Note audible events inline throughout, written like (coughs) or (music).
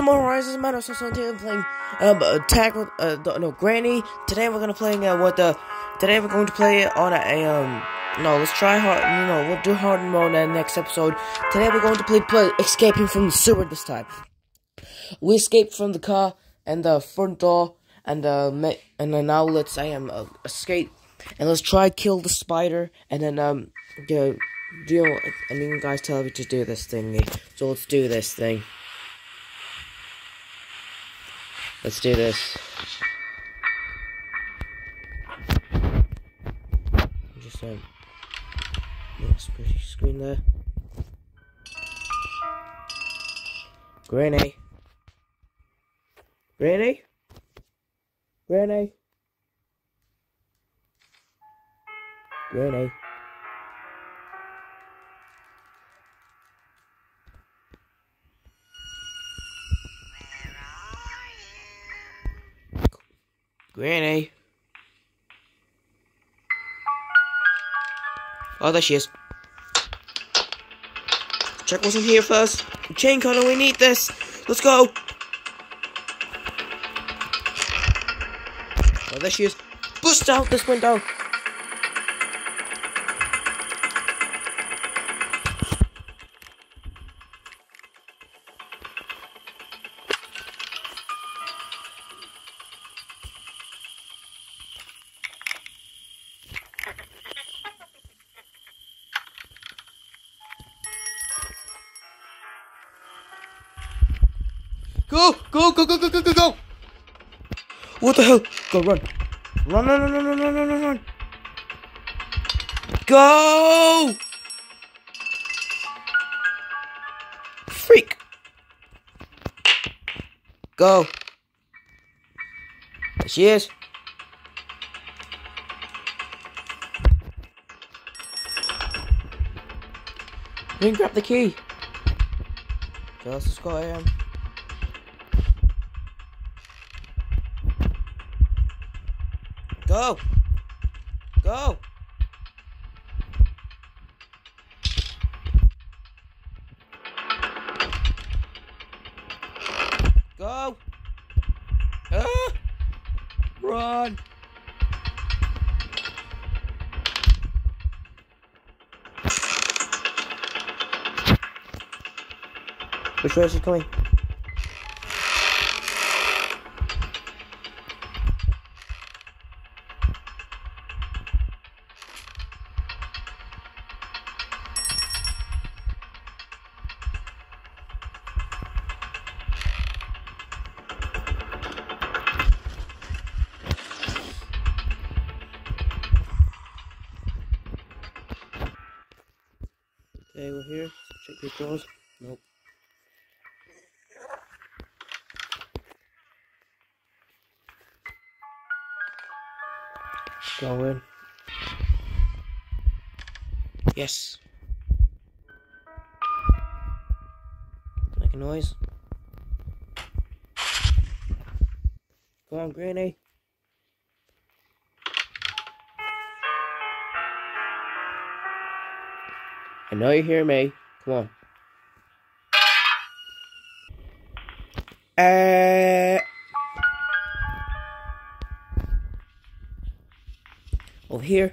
Tomorrow Rises Matter, so today I'm playing um attack with uh no Granny. Today we're gonna play uh what the today we're going to play on a, um no let's try hard you know we'll do hard mode in the next episode. Today we're going to play, play escaping from the sewer this time. We escaped from the car and the front door and uh and then now let's I am uh, escape and let's try kill the spider and then um go deal I mean you guys tell me to do this thing so let's do this thing. Let's do this. Just um, squishy screen there. Granny. Granny. Granny. Granny. Granny. Oh, there she is. Check what's in here first. Chain cutter, we need this. Let's go. Oh, there she is. Bust out this window. Go! Go, go, go, go, go, go, go! What the hell? Go, run. Run, run, run, run, run, run, run, run. Go! Freak! Go. There she is. Then grab the key. Just as I am. Go! Go! Go! Ah! Run! Which way is she coming? Here. Check. Nope. Go in. Yes. Make a noise. Go on, Granny. I know you hear me. Come on. Uh, over here.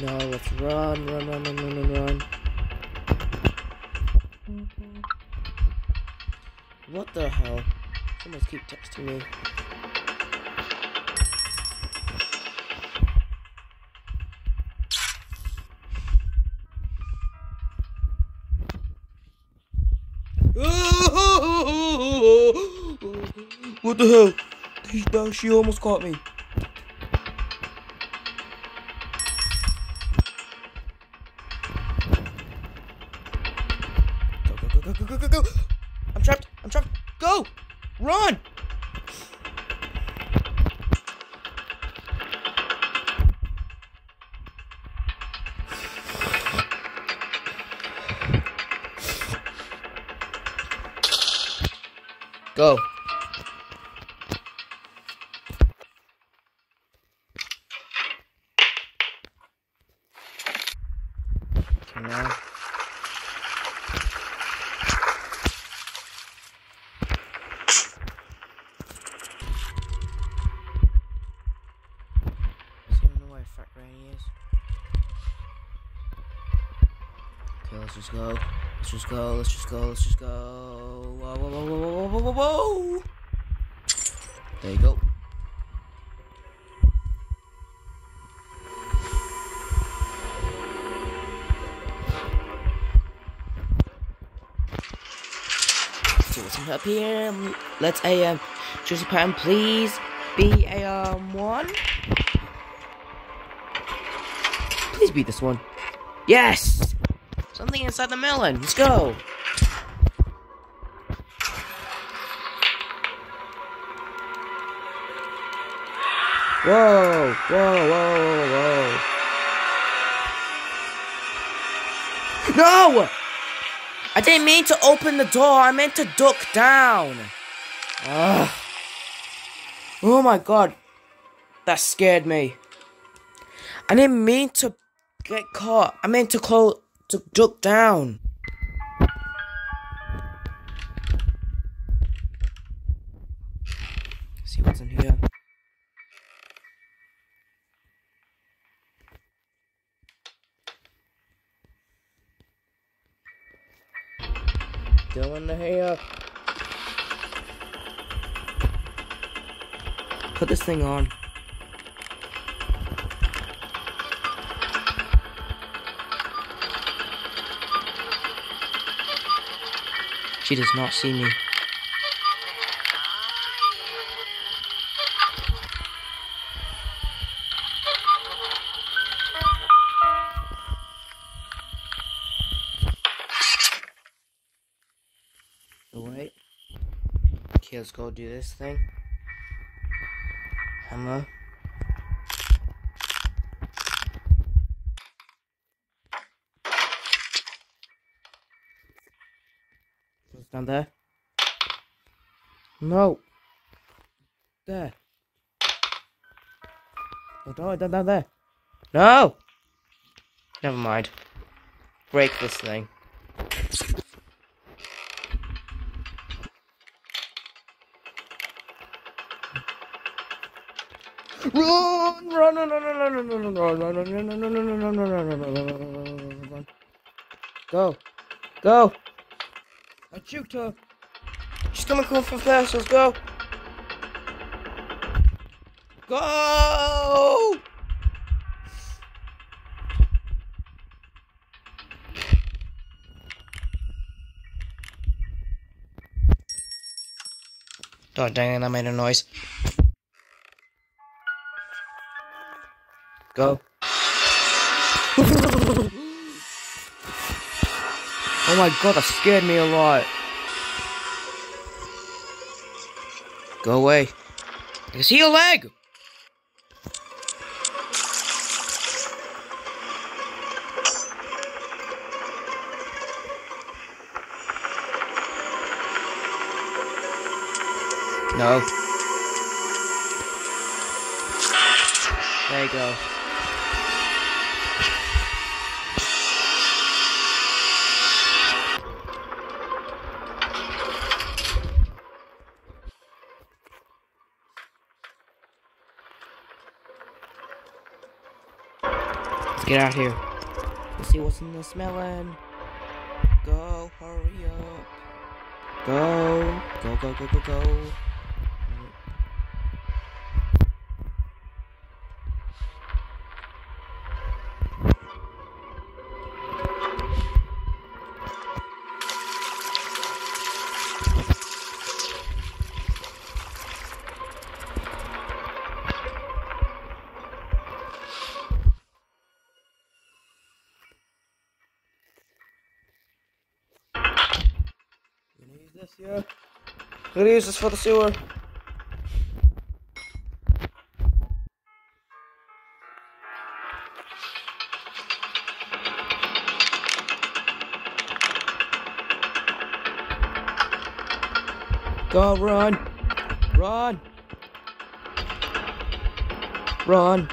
No, let's run, run, run, run, run, run, run. What the hell? Someone's keep texting me. What the hell? He, she almost caught me. Let's just go. Let's just go. Let's just go. Let's just go. Whoa, whoa, whoa, whoa, whoa, whoa, whoa. There you go. So what's up here? Let's a um, choose a pattern, please. Be a um one. Please be this one. Yes! Something inside the melon. Let's go. Whoa, whoa, whoa, whoa. No! I didn't mean to open the door. I meant to duck down. Ugh. Oh my god. That scared me. I didn't mean to get caught. I meant to call to duck down. See what's in here. Go in the hair. Put this thing on. She does not see me. Wait. Okay, let's go do this thing. Hammer. What's down there? No. There. Oh, no, down, down there. No! Never mind. Break this thing. Run! Run! Run! Run! Run! Run! Run! Run! Run! Run! Run! Run! Run! Run! Run! Run! Run! Run! Go! Go! I shoot her. She's coming from fast. Let's go. Go! Oh, dang it, I made a noise. Go. Oh my god, that scared me a lot. Go away. I can see leg! No. There you go. Let's get out here. Let's see what's in this melon. Go, hurry up. Go, go, go, go, go, go. Yeah. this for the sewer. Go, run! Run! Run!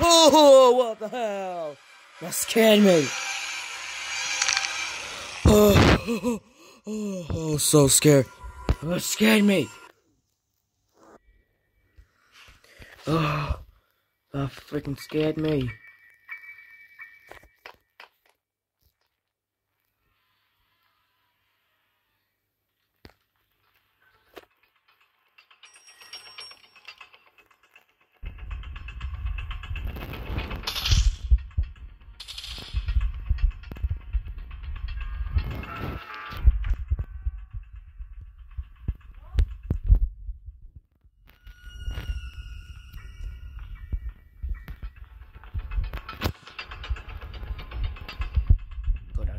Oh, what the hell? That scared me. Oh, oh, oh, oh so scared. That scared me. Oh, (sighs) that freaking scared me.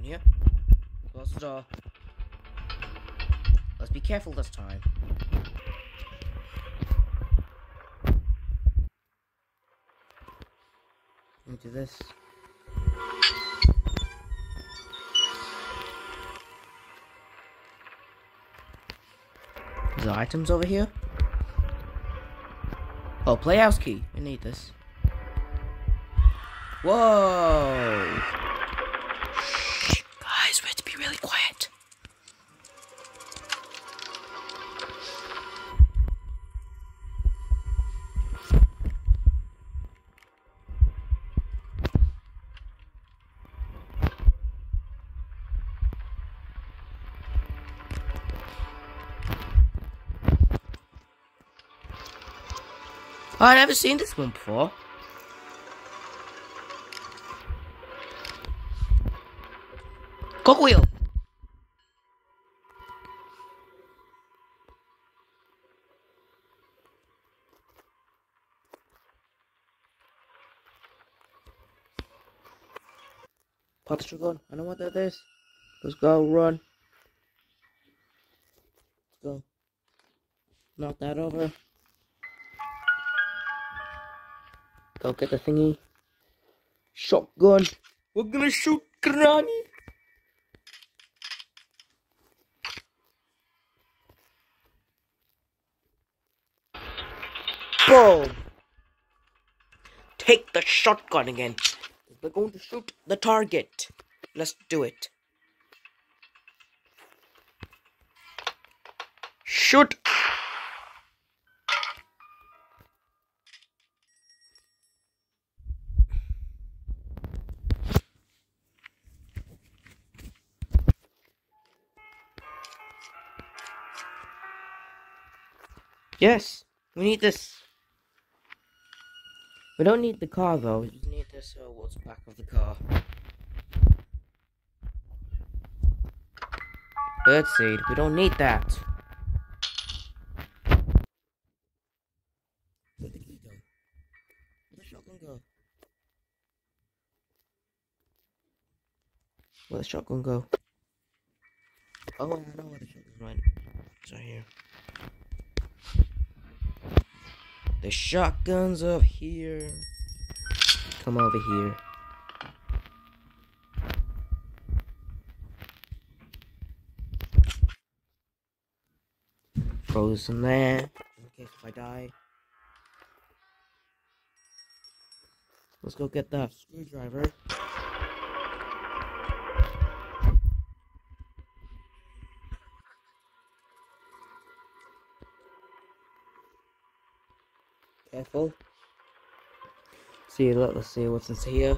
Here. Close the uh, door. Let's be careful this time. Me do this. Is there items over here? Oh, playhouse key. We need this. Whoa! I've never seen this one before. Cogwheel. The shotgun. I know what that is. Let's go, run. Let's go. Knock that over. Go get the thingy. Shotgun. We're gonna shoot Granny. Boom. Take the shotgun again. We're going to shoot the target. Let's do it. Shoot. Yes, we need this. We don't need the car though. We just need this uh, what's back of the car. Birdseed. We don't need that. Where'd the key go? Where'd the shotgun go? Where'd the shotgun go? Oh, I know where the shotgun went. It's right here. The shotguns up here. Come over here. Frozen there. In case if I die. Let's go get the screwdriver. See, let, let's see what's in here.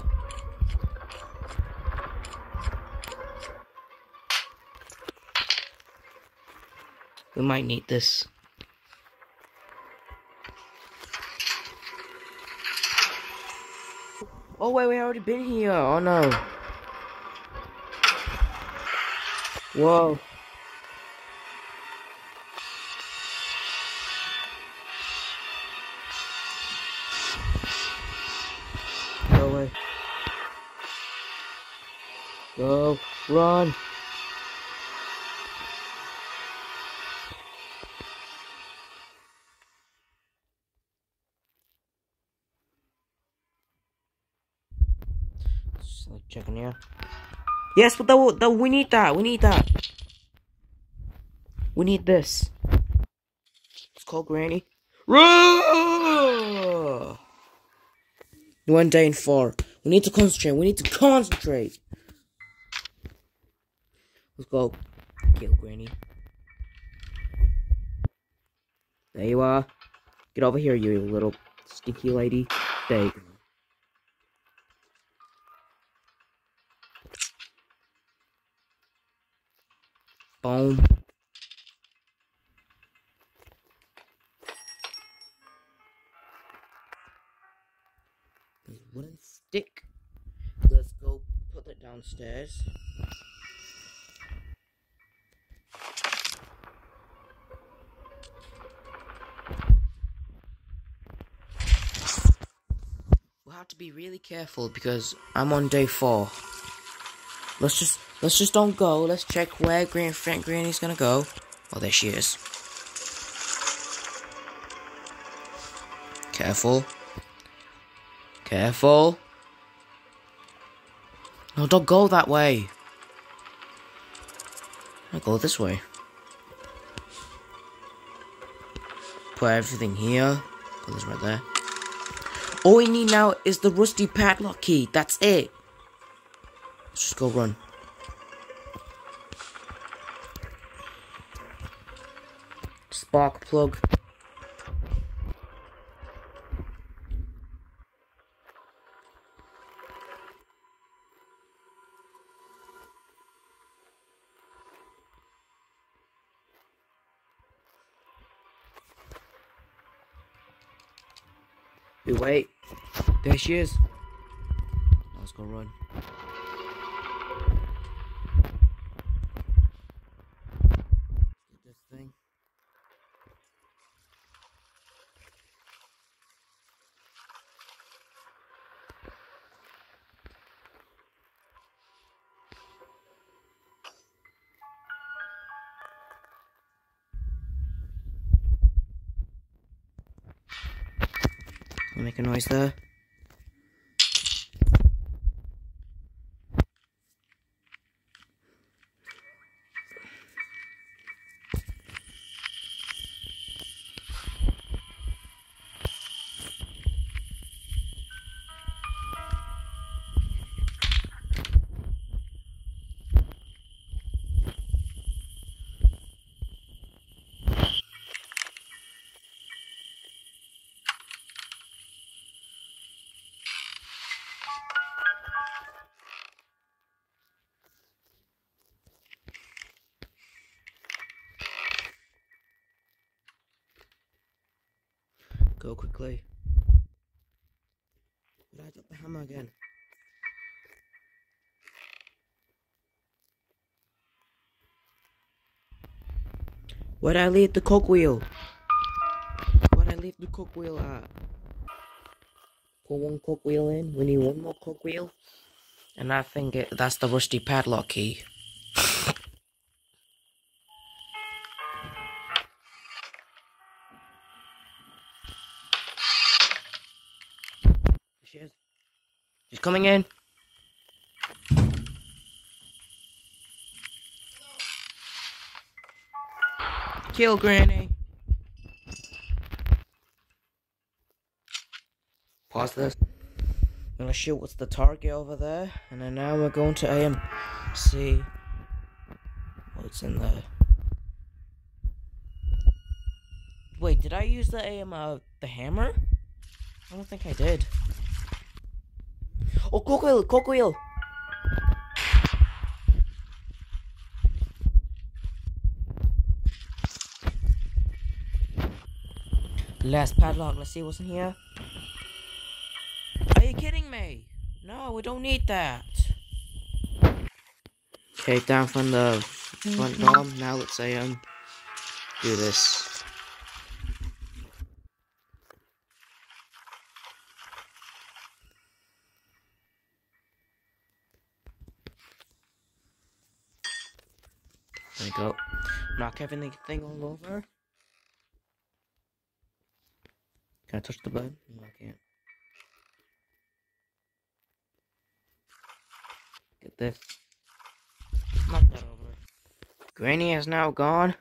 We might need this. Oh wait, we already been here. Oh no. Whoa. Go. Run. Checking here. Yes, but the, the, we need that. We need that. We need this. It's called Granny. Run! One day in four. We need to concentrate. We need to concentrate. Let's go. Kill Granny. There you are. Get over here, you little stinky lady. There you go. Boom. wooden stick. Let's go put it downstairs. Have to be really careful because I'm on day four. Let's just let's just don't go. Let's check where Gran Frank Granny's gonna go. Oh, there she is. Careful. Careful. No, don't go that way. I go this way. Put everything here. Put this right there. All we need now is the rusty padlock key. That's it. Let's just go run. Spark plug. We wait. There she is. Let's go run. Make a noise there. Go quickly. But I dropped the hammer again. Where'd I leave the cogwheel? Where'd I leave the cogwheel at? Put one cogwheel in. We need one more cogwheel. And I think it, that's the rusty padlock key. She's coming in. Kill Granny. Pause this. I'm gonna shoot what's the target over there, and then now we're going to um see what's in there. Wait, did I use the AM uh the hammer? I don't think I did. Oh, cogwheel. Last padlock. Let's see what's in here. Are you kidding me? No, we don't need that. Okay, down from the front door. Now let's say um do this. We go. Knock everything all over. Can I touch the button? No, I can't. Get this. Knock that over. Granny is now gone.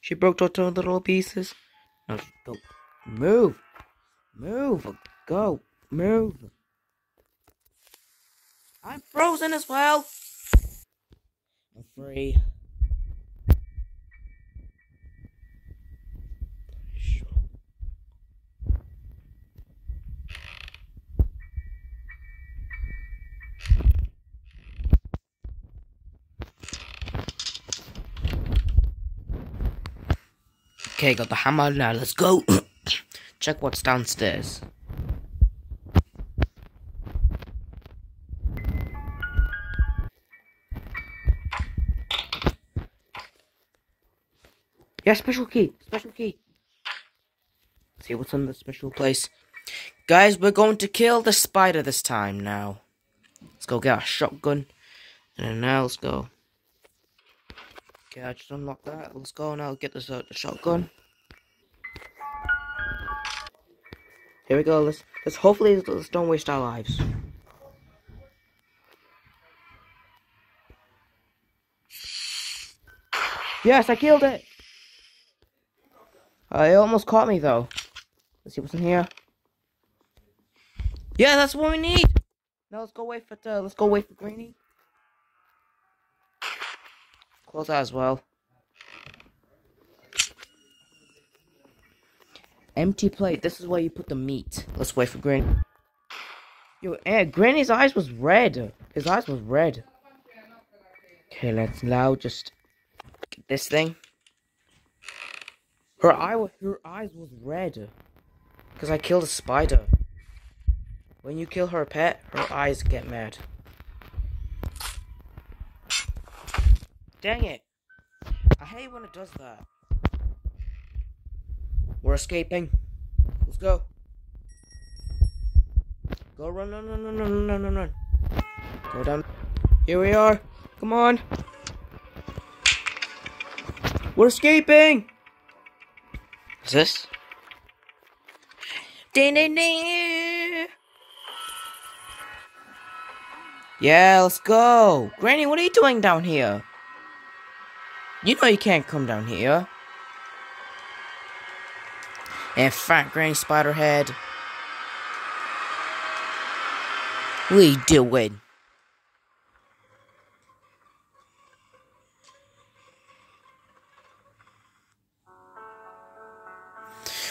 She broke to two little pieces. No, go. Move. Move. Go. Move. I'm frozen as well. I'm free. Okay, got the hammer now. Let's go. (coughs) Check what's downstairs. Yeah, special key. Special key. Let's see what's in the special place. Guys, we're going to kill the spider this time now. Let's go get a shotgun. And now let's go. Okay, I just unlocked that. Let's go now get this uh, the shotgun. Here we go. Let's let's hopefully let's don't waste our lives. Yes, I killed it. Uh, it almost caught me though. Let's see what's in here. Yeah, that's what we need. Now let's go wait for the, let's go wait for Granny. Close that as well. Empty plate. This is where you put the meat. Let's wait for Granny. Yo, eh, Granny's eyes was red. His eyes was red. Okay, let's now just get this thing. Her eye, her eyes was red. Because I killed a spider. When you kill her pet, her eyes get mad. Dang it. I hate when it does that. We're escaping. Let's go. Go run, run, run, run, run, run, run, run. Go down. Here we are. Come on. We're escaping. Is this? Ding, ding, ding. Yeah, let's go. Granny, what are you doing down here? You know you can't come down here. And fat Granny Spiderhead. What are you doing?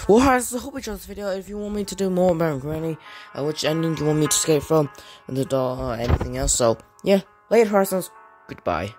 Well, guys, I hope you enjoyed this video. If you want me to do more about Granny, uh, which ending do you want me to escape from, and the door, or anything else, so, yeah. Later, Harsons. Goodbye.